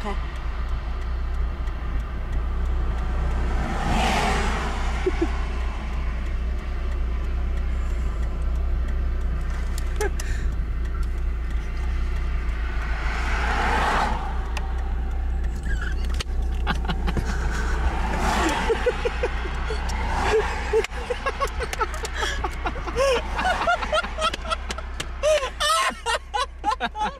ハハハハハ。